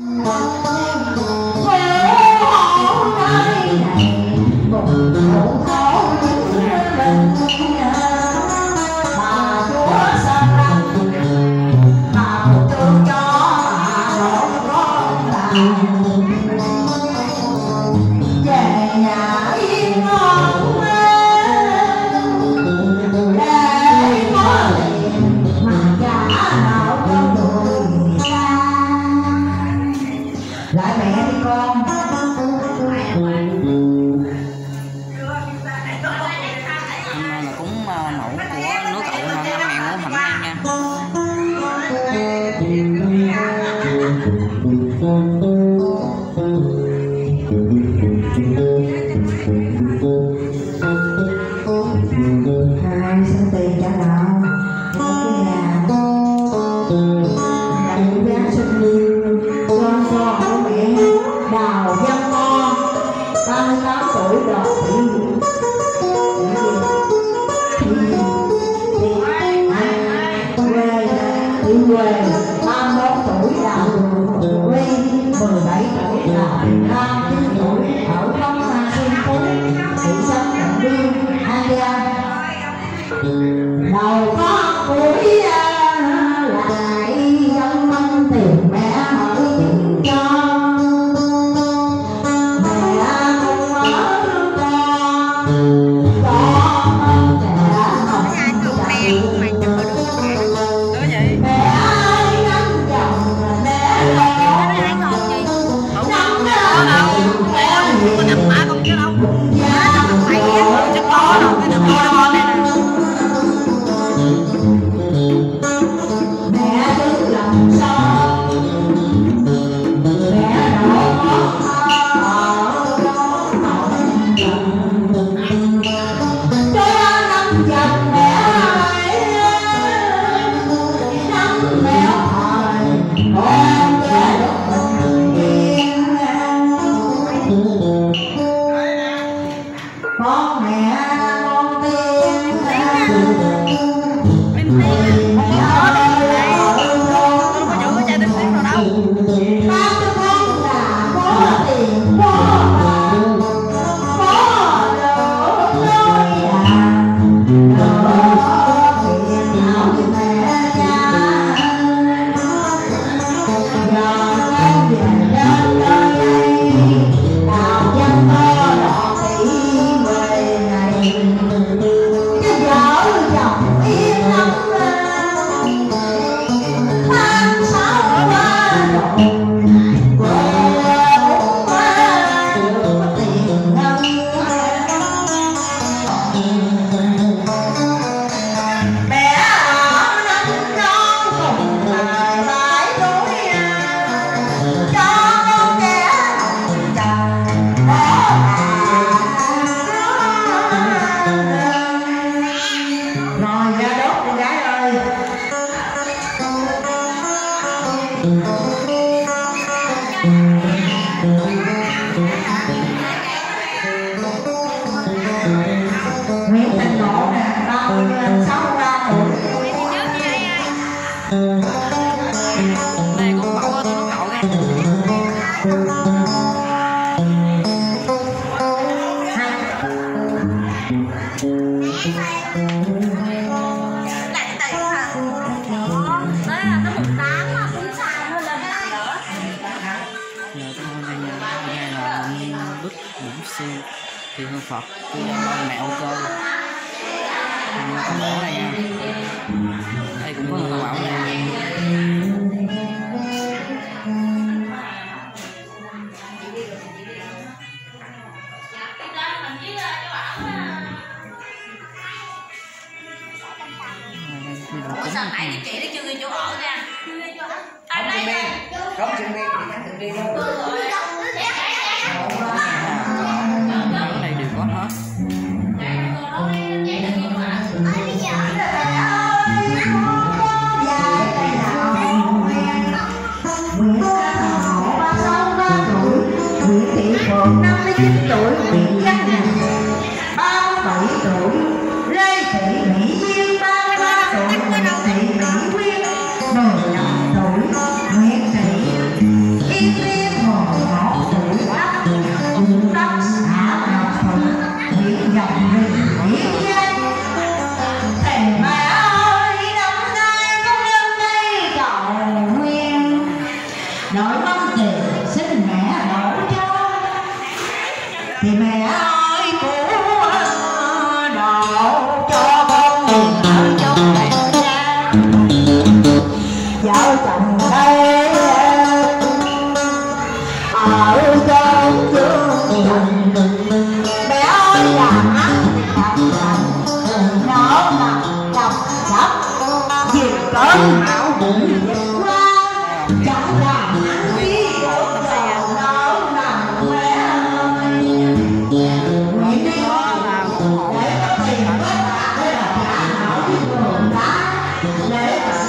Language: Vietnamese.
Música đào văn To 38 tuổi đợt thị quê thị quê 31 tuổi đào quê 17 tuổi là nam 9 tuổi ở Long Sa Xuân Phú thị trấn Động Biên An Giang đứng lòng Phật. Tôi đang lo mẹ ô cơ có mẫu này nha Đây cũng có một mẫu này Sao nãy chị nó chưa ghi chỗ ở nha không chuyện miên không chuyện miên thì nhắn tự đi thôi 29 tuổi Nguyễn Văn Ngàn bảy tuổi Lê Thị Mỹ Duyên 33 tuổi Nguyễn Thị Mỹ Quyên 15 tuổi, Nguyễn Thị Yên Liên 11 tuổi Ấp Cùng Tâm xã Ngọc Thuận huyện Dòng Hình Mỹ Giang Thề Mai thì mẹ ơi cũng đổ cho con mình ở trong đại gia vợ chồng đây ở trong chương mình bé ơi làm ăn làm lành nó mà lòng sắp vì cơn ảo bụng qua chẳng là Lễ